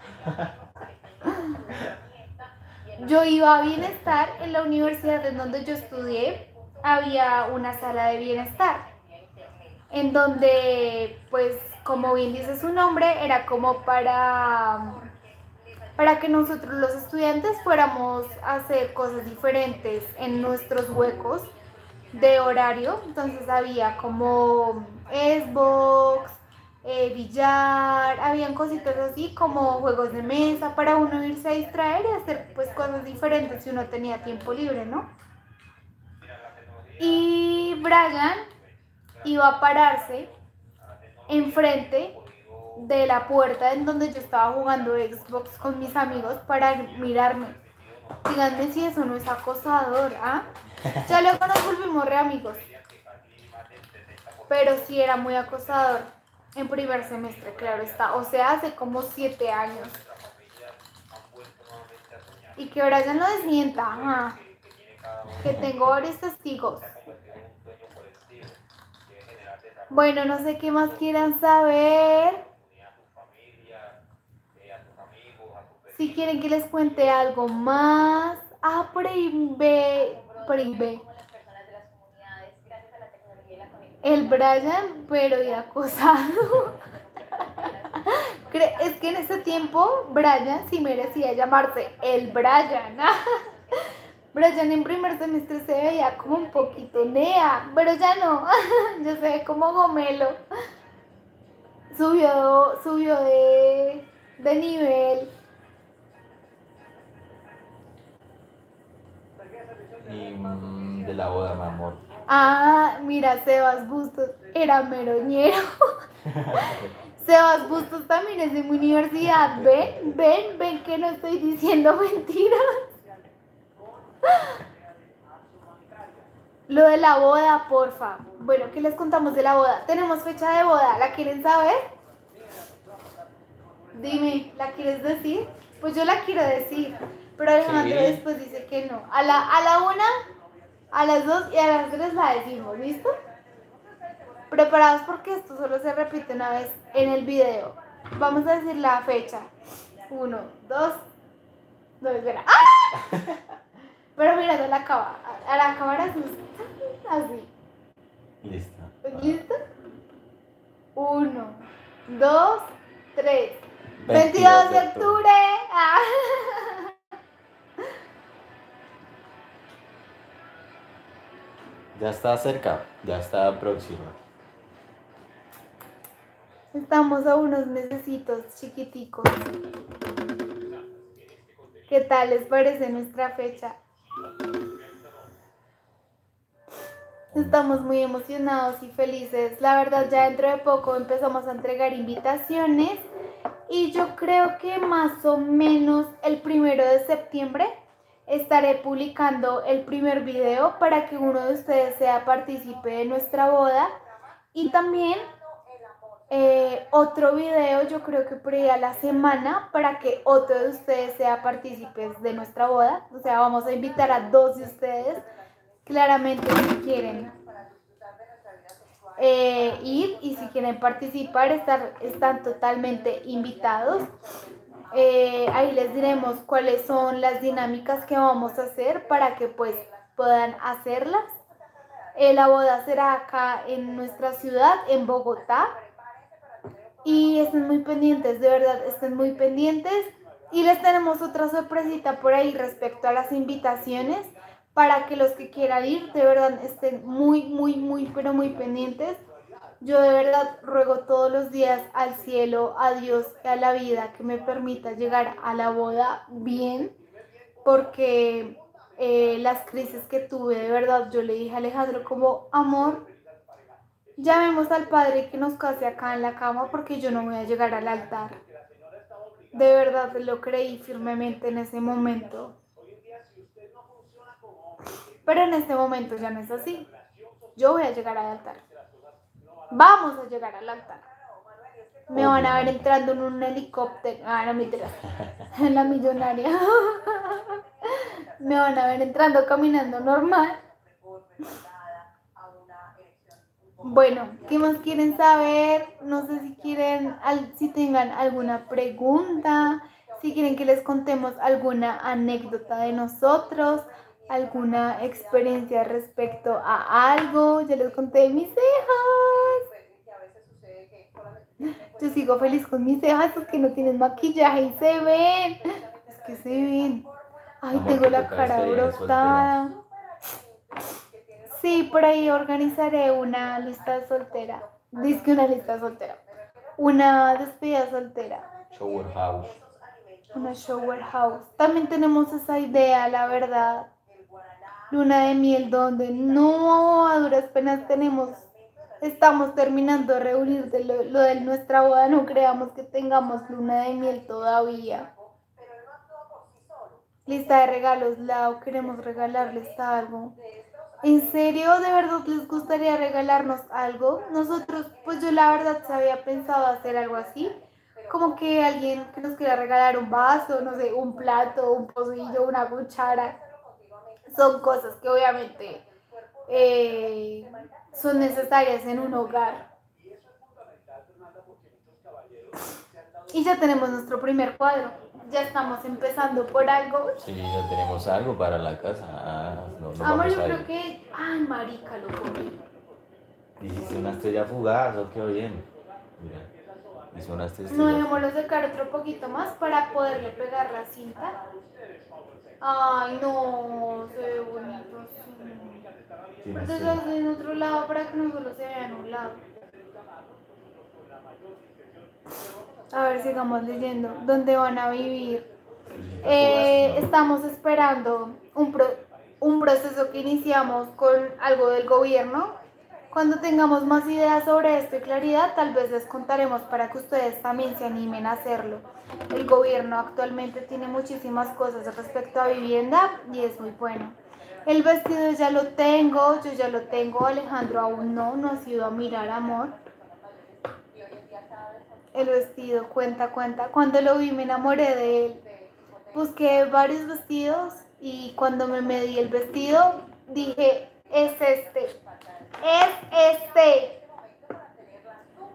Yo iba a bienestar en la universidad en donde yo estudié, había una sala de bienestar, en donde, pues, como bien dice su nombre, era como para, para que nosotros los estudiantes fuéramos a hacer cosas diferentes en nuestros huecos de horario. Entonces había como Xbox, eh, billar, habían cositas así como juegos de mesa para uno irse a distraer y hacer pues cosas diferentes si uno tenía tiempo libre, ¿no? Y Brian iba a pararse enfrente de la puerta en donde yo estaba jugando Xbox con mis amigos para mirarme. Díganme si eso no es acosador, ¿ah? Ya luego nos volvimos re amigos. Pero sí era muy acosador en primer semestre, claro está. O sea, hace como siete años. Y que ya no desmienta, ajá. Que tengo varios testigos. Bueno, no sé qué más quieran saber. Si quieren que les cuente algo más. Ah, ve. Por ahí ve. El Brian, pero y acosado. Es que en ese tiempo Brian sí merecía llamarse el Brian. Brian en primer semestre se veía como un poquito nea, pero ya no, ya se ve como gomelo. Subió, subió de, de nivel. Y mm, de la boda, mi amor. Ah, mira, Sebas Bustos era meroñero. [laughs] Sebas Bustos también es de mi universidad. Ven, ven, ven que no estoy diciendo mentiras. Lo de la boda, porfa. Bueno, ¿qué les contamos de la boda? Tenemos fecha de boda, ¿la quieren saber? Dime, ¿la quieres decir? Pues yo la quiero decir, pero Alejandro Sí. después dice que no. A la, a la una, a las dos y a las tres la decimos, ¿listo? Preparados porque esto solo se repite una vez en el video. Vamos a decir la fecha. Uno, dos, no, espera. ¡Ah! [laughs] Pero mirando la cámara, a la cámara así. así. Listo. ¿Listo? Uno, dos, tres. 22 de octubre. Ah. [laughs] Ya está cerca, ya está próxima. Estamos a unos necesitos chiquiticos. ¿Qué tal les parece nuestra fecha? Estamos muy emocionados y felices. La verdad, ya dentro de poco empezamos a entregar invitaciones y yo creo que más o menos el primero de septiembre estaré publicando el primer video para que uno de ustedes sea partícipe de nuestra boda y también eh, otro video yo creo que por ahí a la semana para que otro de ustedes sea partícipe de nuestra boda o sea vamos a invitar a dos de ustedes claramente si quieren eh, ir y si quieren participar estar, están totalmente invitados. Eh, ahí les diremos cuáles son las dinámicas que vamos a hacer para que pues puedan hacerlas. Eh, la boda será acá en nuestra ciudad, en Bogotá. Y estén muy pendientes, de verdad, estén muy pendientes. Y les tenemos otra sorpresita por ahí respecto a las invitaciones para que los que quieran ir de verdad estén muy, muy, muy, pero muy pendientes. Yo de verdad ruego todos los días al cielo, a Dios y a la vida que me permita llegar a la boda bien, porque eh, las crisis que tuve, de verdad, yo le dije a Alejandro como, amor, llamemos al Padre que nos case acá en la cama porque yo no voy a llegar al altar. De verdad lo creí firmemente en ese momento. Pero en este momento ya no es así. Yo voy a llegar al altar. Vamos a llegar al altar. Me van a ver entrando en un helicóptero. Ah, no, mentira. [laughs] En la millonaria. [laughs] Me van a ver entrando caminando normal. Bueno, ¿qué más quieren saber? No sé si quieren, si tengan alguna pregunta, si quieren que les contemos alguna anécdota de nosotros alguna experiencia respecto a algo. Ya les conté mis cejas. Yo sigo feliz con mis cejas porque no tienen maquillaje y se ven. Es que se ven. Ay, tengo la cara brotada. Sí, por ahí organizaré una lista soltera. Dice que una lista soltera. Una despedida soltera. Shower house. Una shower house. También tenemos esa idea, la verdad luna de miel donde no a duras penas tenemos, estamos terminando de reunir de lo, de nuestra boda, no creamos que tengamos luna de miel todavía. Lista de regalos, Lau, queremos regalarles algo. ¿En serio? ¿De verdad les gustaría regalarnos algo? Nosotros, pues yo la verdad se había pensado hacer algo así. Como que alguien que nos quiera regalar un vaso, no sé, un plato, un pocillo, una cuchara son cosas que obviamente eh, son necesarias en un hogar. Y ya tenemos nuestro primer cuadro. Ya estamos empezando por algo. Sí, ya tenemos algo para la casa. Ah, no, no Amor, yo creo que. Ay, marica, lo comí. Hiciste una estrella fugaz, o qué bien. Mira, hizo una estrella. No, dejémoslo secar otro poquito más para poderle pegar la cinta. Ay, no, se ve bonito así. Entonces lo en otro lado para que no solo se vea en un lado. A ver, sigamos leyendo. ¿Dónde van a vivir? Eh, estamos esperando un, un proceso que iniciamos con algo del gobierno cuando tengamos más ideas sobre esto y claridad, tal vez les contaremos para que ustedes también se animen a hacerlo. El gobierno actualmente tiene muchísimas cosas respecto a vivienda y es muy bueno. El vestido ya lo tengo, yo ya lo tengo, Alejandro aún no, no ha ido a mirar amor. El vestido, cuenta, cuenta. Cuando lo vi me enamoré de él. Busqué varios vestidos y cuando me medí el vestido dije, es este es este.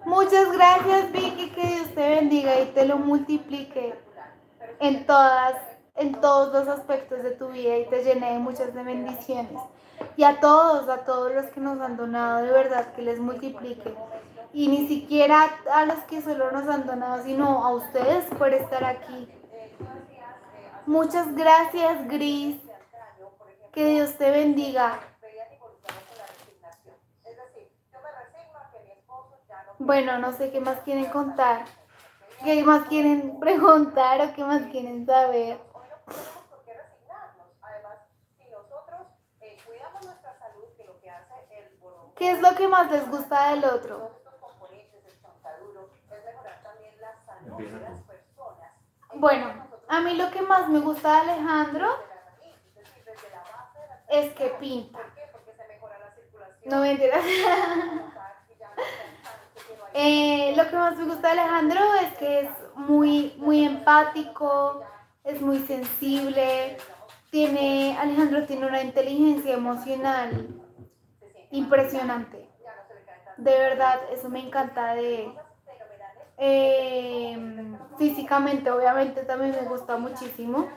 Muchas gracias Vicky, que Dios te bendiga y te lo multiplique en todas en todos los aspectos de tu vida y te llene de muchas bendiciones. Y a todos, a todos los que nos han donado, de verdad, que les multiplique. Y ni siquiera a los que solo nos han donado, sino a ustedes por estar aquí. Muchas gracias, Gris. Que Dios te bendiga. Bueno, no sé qué más quieren contar. ¿Qué más quieren preguntar o qué más quieren saber? ¿Qué es lo que más les gusta del otro? Bueno, a mí lo que más me gusta de Alejandro es que pinta. No me entiendes. [laughs] Eh, lo que más me gusta de Alejandro es que es muy, muy empático, es muy sensible, tiene, Alejandro tiene una inteligencia emocional impresionante. De verdad, eso me encanta de. Eh, físicamente, obviamente, también me gusta muchísimo.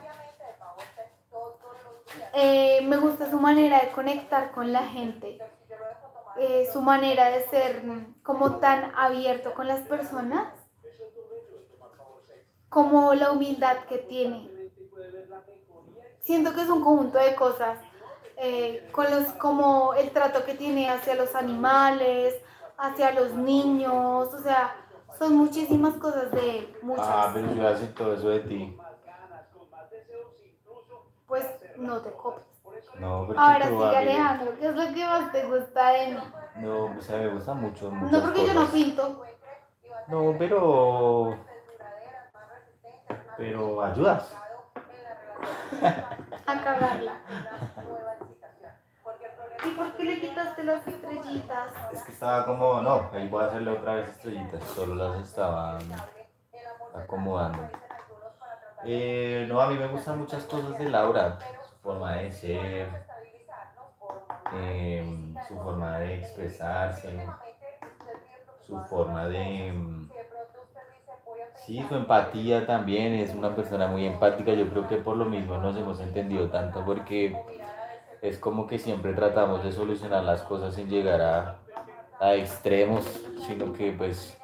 Eh, me gusta su manera de conectar con la gente, eh, su manera de ser como tan abierto con las personas, como la humildad que tiene. Siento que es un conjunto de cosas eh, con los, como el trato que tiene hacia los animales, hacia los niños, o sea, son muchísimas cosas de él. Muchas. Ah, pero yo hace todo eso de ti. Pues no te copies. No, porque Ahora sí, Alejandro, ¿qué es lo que más te gusta de mí? No, o sea, me gusta mucho. No porque yo no pinto. No, pero. Pero ayudas. [laughs] a cagarla. ¿Y por qué le quitaste las estrellitas? Es que estaba como, no, ahí voy a hacerle otra vez estrellitas, solo las estaban acomodando. Eh, no, a mí me gustan muchas cosas de Laura, su forma de ser, eh, su forma de expresarse, su forma de... Sí, su empatía también, es una persona muy empática, yo creo que por lo mismo nos hemos entendido tanto porque es como que siempre tratamos de solucionar las cosas sin llegar a, a extremos, sino que pues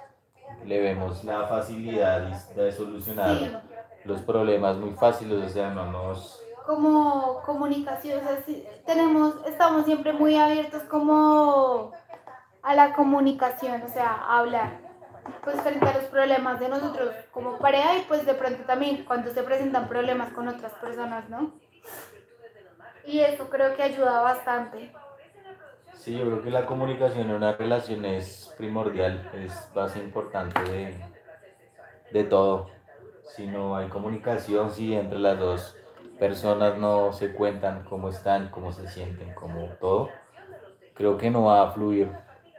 le vemos la facilidad de solucionar Sí, los problemas muy fáciles, o sea, no nos... como comunicación, o sea, sí, tenemos, estamos siempre muy abiertos como a la comunicación, o sea, a hablar, pues frente a los problemas de nosotros como pareja y pues de pronto también cuando se presentan problemas con otras personas, ¿no? Y eso creo que ayuda bastante. Sí, yo creo que la comunicación en una relación es primordial, es base importante de, de todo. Si no hay comunicación, si entre las dos personas no se cuentan cómo están, cómo se sienten, cómo todo, creo que no va a fluir.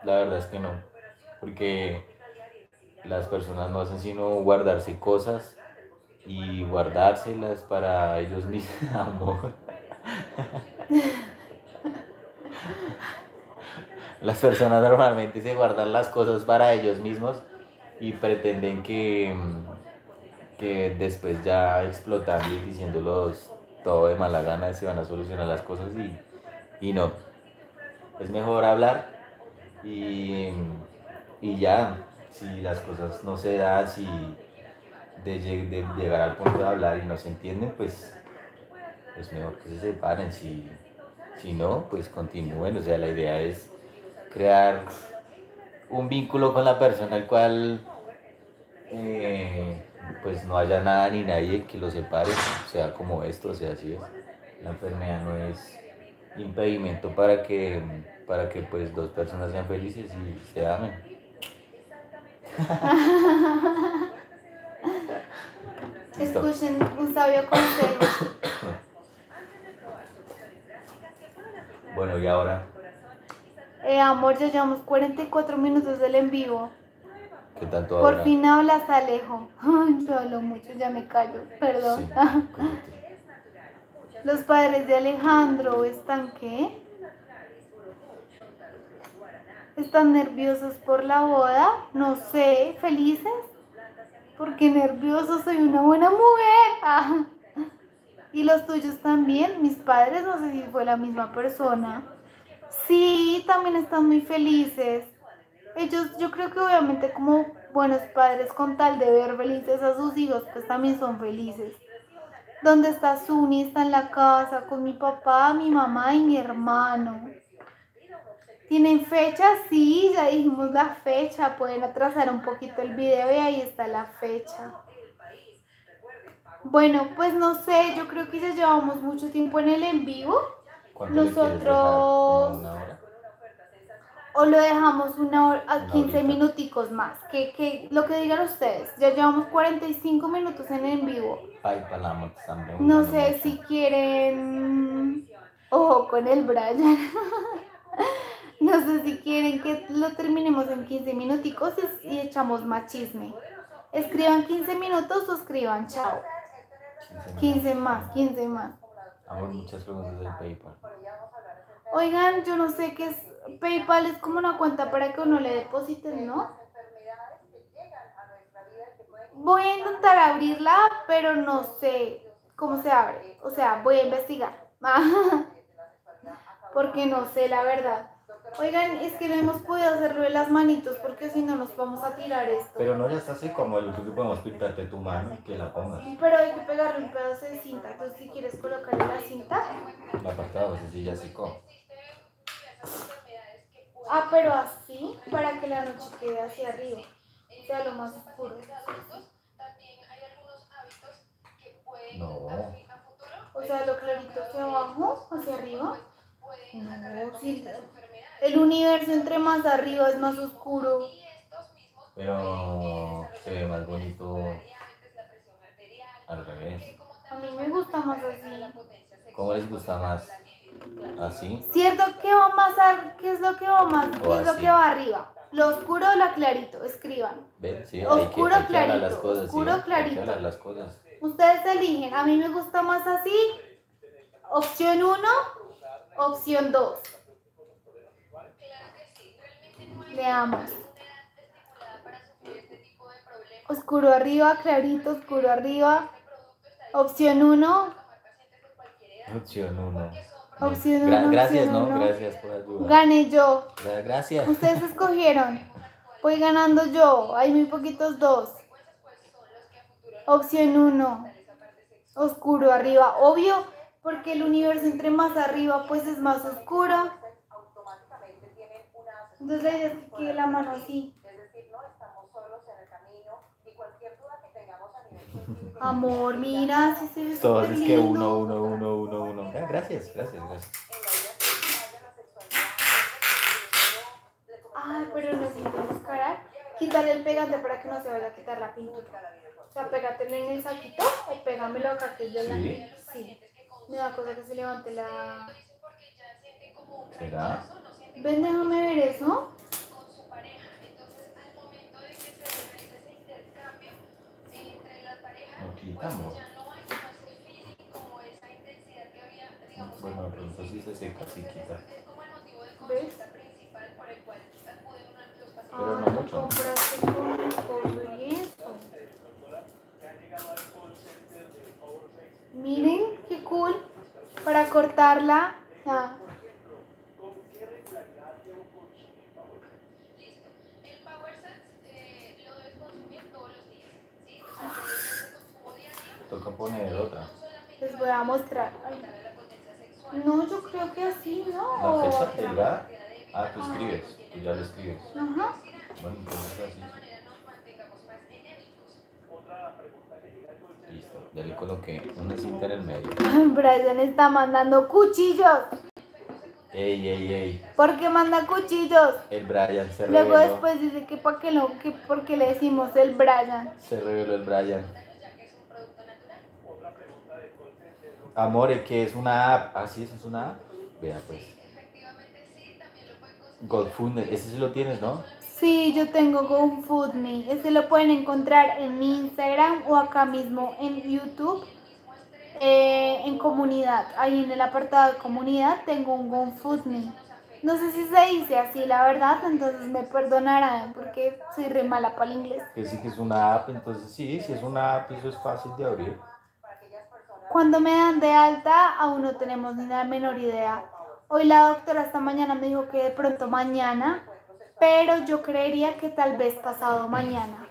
La verdad es que no, porque las personas no hacen sino guardarse cosas y guardárselas para ellos mismos. [laughs] Amor. Las personas normalmente se guardan las cosas para ellos mismos y pretenden que, que después ya explotando y diciéndolos todo de mala gana se van a solucionar las cosas y, y no. Es mejor hablar y, y ya, si las cosas no se dan, si de, lle- de llegar al punto de hablar y no se entienden, pues es mejor que se separen. Si, si no, pues continúen. O sea, la idea es crear un vínculo con la persona al cual eh, pues no haya nada ni nadie que lo separe, sea como esto, sea así es. La enfermedad no es impedimento para que, para que pues dos personas sean felices y se amen. [laughs] Escuchen un sabio consejo. Bueno, y ahora, Eh, amor, ya llevamos 44 minutos del en vivo. ¿qué tanto Por ahora? fin hablas, Alejo. [laughs] Ay, yo hablo mucho, ya me callo, perdón. Sí. [laughs] Los padres de Alejandro están qué? ¿Están nerviosos por la boda? No sé, ¿felices? Porque nerviosos soy una buena mujer. [laughs] Ah. ¿Y los tuyos también? Mis padres, no sé si fue la misma persona. Sí, también están muy felices. Ellos, yo creo que obviamente como buenos padres, con tal de ver felices a sus hijos, pues también son felices. ¿Dónde está Suni? Está en la casa con mi papá, mi mamá y mi hermano. ¿Tienen fecha? Sí, ya dijimos la fecha. Pueden atrasar un poquito el video y ahí está la fecha. Bueno, pues no sé, yo creo que ya llevamos mucho tiempo en el en vivo. Nosotros... O lo dejamos una hora, a 15 minuticos más. Que, que, lo que digan ustedes. Ya llevamos 45 minutos en el en vivo. No sé si quieren... Ojo con el Brian. [laughs] no sé si quieren que lo terminemos en 15 minuticos y, echamos más chisme. Escriban 15 minutos o escriban chao. 15 más, 15 más. Amor, muchas preguntas del PayPal. Oigan, yo no sé qué es. PayPal es como una cuenta para que uno le depositen, ¿no? Voy a intentar abrirla, pero no sé cómo se abre. O sea, voy a investigar. [laughs] Porque no sé la verdad. Oigan, es que no hemos podido hacerlo de las manitos porque si no nos vamos a tirar esto. Pero no ya está así como el que podemos pintarte tu mano y que la pongas. Pero hay que pegarle un pedazo de cinta. Entonces, si quieres colocarle la cinta. La apartado, así ya secó. Ah, pero así, para que la noche quede hacia arriba. O sea, lo más oscuro. No. O sea, lo clarito hacia abajo, hacia arriba. No, sí. El universo entre más arriba es más oscuro. Pero se ve más bonito al revés. A mí me gusta más así. ¿Cómo les gusta más? ¿Así? ¿Cierto que va más ar ¿Qué es lo que va más? ¿Qué es lo que va arriba? Lo oscuro o lo clarito, escriban. ¿Ven? Sí, oscuro hay que, clarito. las cosas, oscuro sí, clarito. Hay que las cosas. Ustedes eligen. A mí me gusta más así. Opción 1, opción 2. Veamos. Oscuro arriba, clarito, oscuro arriba. Opción 1. Opción 1. Opción Gra- 1. gracias, ¿no? Gracias por ayudar. Gané yo. Gra- Gracias. Ustedes escogieron. Voy ganando yo. Hay muy poquitos dos. Opción 1. Oscuro arriba. Obvio, porque el universo entre más arriba, pues es más oscuro. Entonces la idea [laughs] es que quede la mano así. Amor, mira, si se ve Todos es que uno, uno, uno, uno, uno. Gra- Gracias, gracias, gracias. Ay, pero necesito buscar. Quitarle el pegante para que no se vaya a quitar la pintura. O sea, pégatelo en el saquito o pégamelo acá que yo la. ¿Sí? Sí. Me da cosa que se levante la. ¿Será? Ven, déjame ver eso. No quitamos. Bueno, pero entonces sí se seca, sí quita. ¿Ves? Pero no Ay, mucho. Miren, qué cool. Para cortarla. Toca poner otra. Les voy a mostrar. No, yo creo que así, ¿no? La otra. delgada. Ah, tú escribes. Tú ya lo escribes. Ajá. Bueno, entonces así. Listo. Ya le coloqué una cinta en el medio. [laughs] Brian está mandando cuchillos. Ey, ey, ey. ¿Por qué manda cuchillos? El Brian se Luego reveló. después dice que para qué lo, que porque le decimos el Brian. Se reveló el Brian. Amore, que es una app. Ah, sí, eso es una app. Vea, pues. Godfunder, ese sí lo tienes, ¿no? Sí, yo tengo GoFoodMe. Este lo pueden encontrar en mi Instagram o acá mismo en YouTube. eh, en comunidad, ahí en el apartado de comunidad tengo un GoFoodMe. No sé si se dice así, la verdad, entonces me perdonarán porque soy re mala para el inglés. Que sí que es una app, entonces sí, si es una app, eso es fácil de abrir. Cuando me dan de alta, aún no tenemos ni la menor idea. Hoy la doctora esta mañana me dijo que de pronto mañana, pero yo creería que tal vez pasado mañana.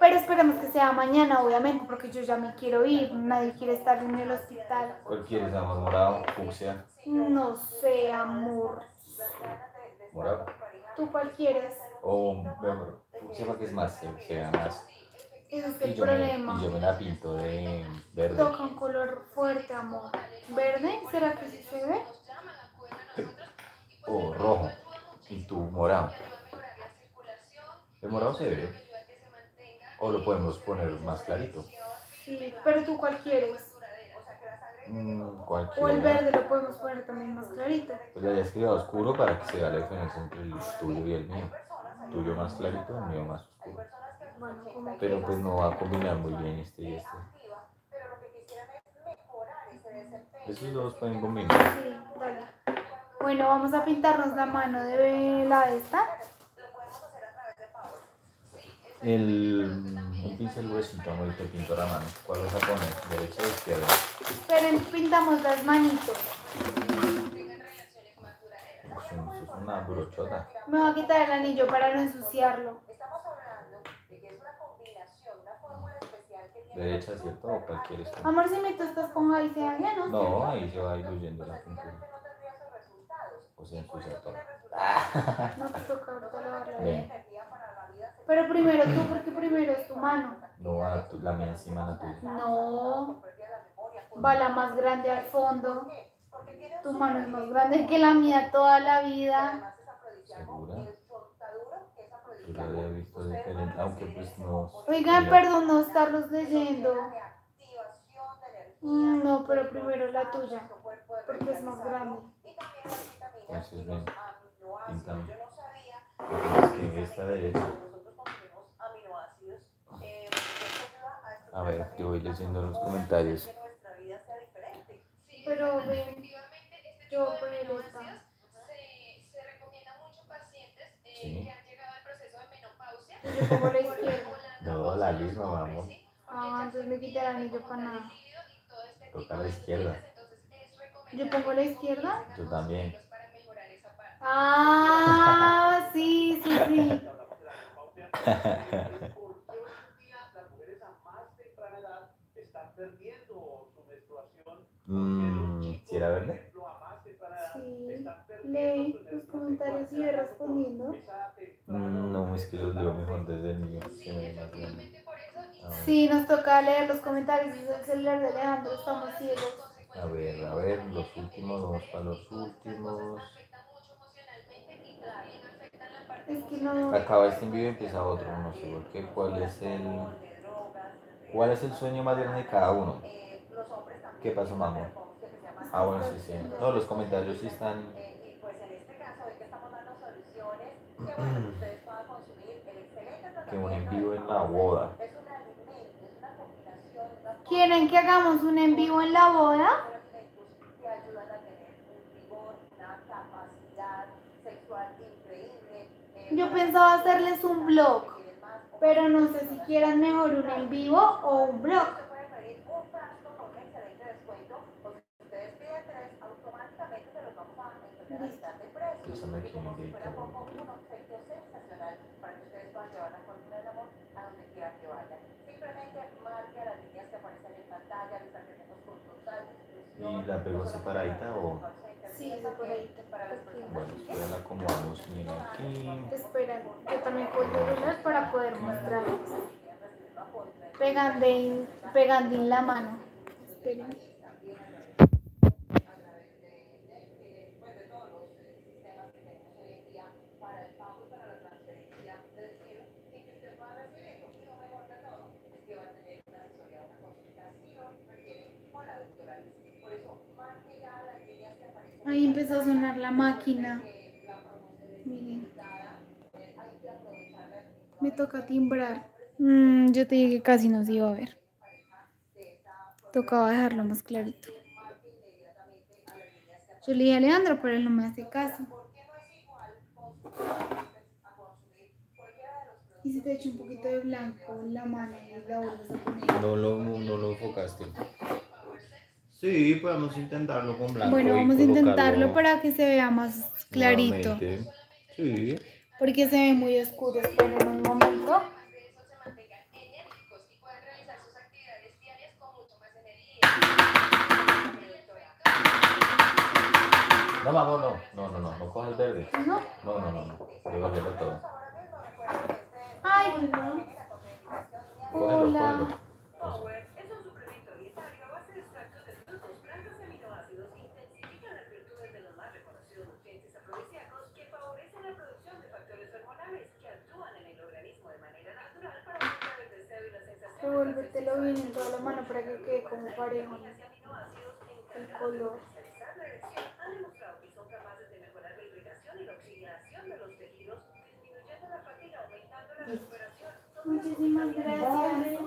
Pero esperemos que sea mañana, obviamente, porque yo ya me quiero ir. Nadie quiere estar en el hospital. ¿Cuál quieres, amor? ¿Morado? ¿Fucsia? No sé, amor. ¿Morado? ¿Tú cuál quieres? O mejor, fucsia porque es más, vea más. Ese es Y el yo, me, problema. yo me la pinto de verde. Toca un color fuerte, amor. ¿Verde? ¿Será que sí se ve? O rojo. Y tú, morado. El morado se ve. O lo podemos poner más clarito. Sí, pero tú cuál quieres? Mm, O el verde lo podemos poner también más clarito. Pues hayas escrito oscuro para que se vea la diferencia entre el tuyo y el mío. Tuyo más clarito, el mío más oscuro. Pero pues no va a combinar muy bien este y este. Esos dos pueden combinar. Sí. Bueno, vamos a pintarnos la mano de la esta. El, un pincel gruesito, amor, te pinto la mano. ¿Cuál vas a poner? ¿Derecha o izquierda? Pero pintamos las manitos. Uf, Eso es una brochota. Me voy a quitar el anillo para no ensuciarlo. ¿Derecha, cierto? ¿O cuál quieres tú? Amor, si meto esta esponja y se daña, ¿no? No, ahí se va diluyendo la pintura. O se ensucia todo. [laughs] No te toca ahorita. Pero primero tú, porque primero es tu mano. No va tu- la mía encima de la tuya. No. Va la más grande al fondo. Tu mano es más grande que la mía toda la vida. ¿Segura? Yo lo había visto diferente, aunque pues no. Oigan, perdón no estarlos leyendo. Mm, No, pero primero la tuya, porque es más grande. Entonces ven, píntame. Es que esta derecha. A ver, te voy leyendo los comentarios. Pero ven, yo primero esta. Se recomienda mucho pacientes eh, Sí. que han llegado al proceso de pongo la [laughs] izquierda. No, la misma, vamos. Ah, entonces me quita el anillo para nada. Toca la izquierda. Yo pongo la izquierda. Yo también. Ah, sí, sí, sí. [laughs] Mmm, ¿si era verde? Sí. Lee los comentarios y ve respondiendo. Mm, no, es que los leo mejor desde el mío. Se me ve más grande. A ver. Sí, nos toca leer los comentarios desde el celular de Alejandro, estamos ciegos. A ver, a ver, los últimos, vamos para los últimos. Es que no. Acaba este envío y empieza otro, no sé por qué. ¿Cuál es el cuál es el sueño más grande de cada uno? ¿Qué pasó, mamá? Ah, bueno, sí, sí. Todos los comentarios sí están. [clears throat] que un en vivo en la boda. ¿Quieren que hagamos un en vivo en la boda? Yo pensaba hacerles un blog, pero no sé si quieran mejor un en vivo o un blog. Pésame aquí en el dedito. ¿Y la pegó separadita o...? Sí, ahí. Bueno, después la acomodamos bien aquí. Espera, yo también puedo celular para poder mostrarles. Pegando en, pegando en la mano. Esperen. Ahí empezó a sonar la máquina. Miren. Me toca timbrar. Mm, yo te dije que casi no se iba a ver. Tocaba dejarlo más clarito. Yo le dije a Leandro, pero él no me hace caso. Y si te echo un poquito de blanco en la mano y la vuelves a poner. No lo, no lo enfocaste. Sí, podemos intentarlo con blanco. Bueno, vamos a intentarlo para que se vea más clarito. nuevamente. Sí. Porque se ve muy oscuro. Esperen un momento. No, vamos, no. No, no, no. No cojas verde. ¿No? No, no, no. no. Devolverlo todo. Ay, no. Hola. cógelo es un suplemento alimentario a base de extractos de frutos, plantas y aminoácidos que intensifican las virtudes de los más reconocidos nutrientes afrodisíacos que favorecen la producción de factores hormonales que actúan en el organismo de manera natural para aumentar el deseo y la sensación de Revuélvetelo bien en toda la mano para que quede como parejo el color. Muchísimas gracias.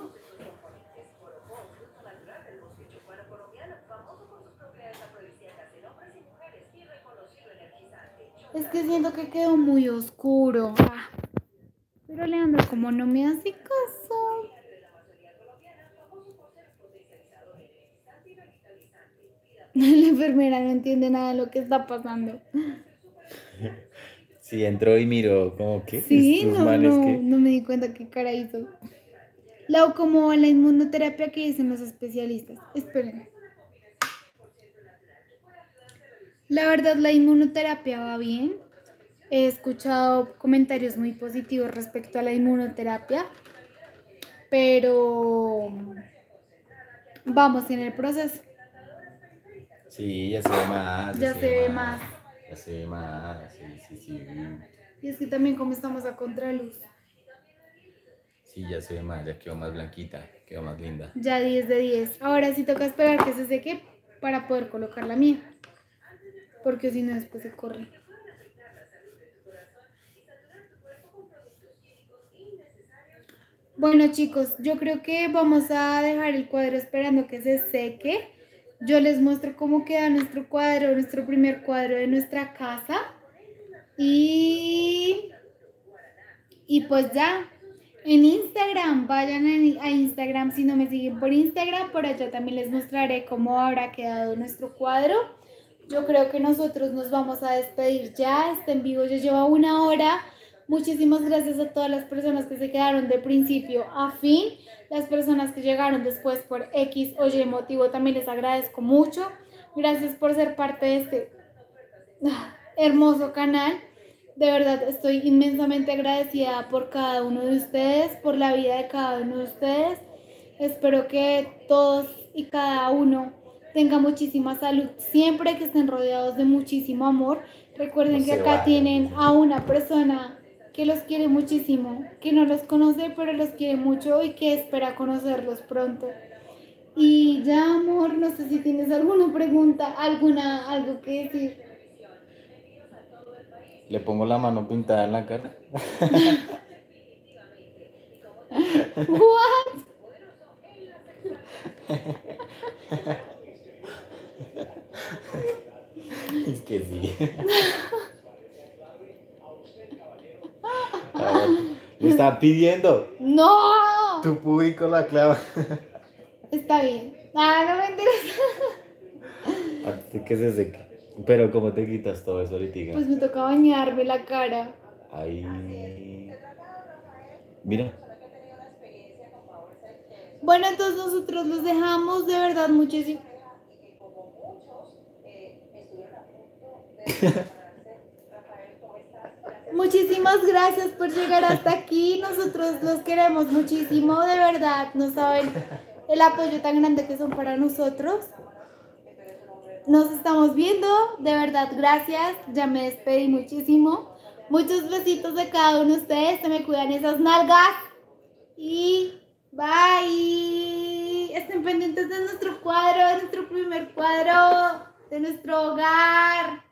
Es que siento que quedó muy oscuro. Ah. Pero Leandro, como no me hace caso. [laughs] La enfermera no entiende nada de lo que está pasando. [laughs] Sí, entró y miró, como que Sí, no, no, que. no me di cuenta qué cara hizo. Lau, como la inmunoterapia que dicen los especialistas. Esperen. La verdad, la inmunoterapia va bien. He escuchado comentarios muy positivos respecto a la inmunoterapia, pero vamos en el proceso. Sí, ya se ve más. Ya se ve más. Ya se ve más, sí, sí, sí. Y es que también como estamos a contraluz, Sí, ya se ve más, ya quedó más blanquita, quedó más linda. ya 10 de 10. Ahora sí toca esperar que se seque para poder colocar la mía, porque si no después se corre. Bueno chicos, yo creo que vamos a dejar el cuadro esperando que se seque. Yo les muestro cómo queda nuestro cuadro, nuestro primer cuadro de nuestra casa. Y, y pues ya, en Instagram, vayan a, Instagram si no me siguen por Instagram, por allá también les mostraré cómo habrá quedado nuestro cuadro. Yo creo que nosotros nos vamos a despedir ya, este en vivo ya lleva una hora. Muchísimas gracias a todas las personas que se quedaron de principio a fin. Las personas que llegaron después por X o Y motivo también les agradezco mucho. Gracias por ser parte de este ah, hermoso canal. De verdad estoy inmensamente agradecida por cada uno de ustedes, por la vida de cada uno de ustedes. Espero que todos y cada uno tenga muchísima salud siempre, que estén rodeados de muchísimo amor. Recuerden que acá tienen a una persona que los quiere muchísimo, que no los conoce, pero los quiere mucho y que espera conocerlos pronto. Y ya, amor, no sé si tienes alguna pregunta, alguna, algo que decir. ¿Le pongo la mano pintada en la cara? What? [laughs] [laughs] Es que sí. [laughs] A ver, Le están pidiendo. No, Tu público la clava. está bien. Ah, no me interesa. Que se seque. Pero ¿cómo te quitas todo eso ahorita? Pues me toca bañarme la cara. Ahí. Mira. Bueno, entonces nosotros los dejamos de verdad muchísimo. [laughs] Muchísimas gracias por llegar hasta aquí. Nosotros los queremos muchísimo, de verdad. No saben el apoyo tan grande que son para nosotros. Nos estamos viendo, de verdad, gracias. Ya me despedí muchísimo. Muchos besitos de cada uno de ustedes. Se me cuidan esas nalgas. Y bye. Estén pendientes de nuestro cuadro, de nuestro primer cuadro, de nuestro hogar.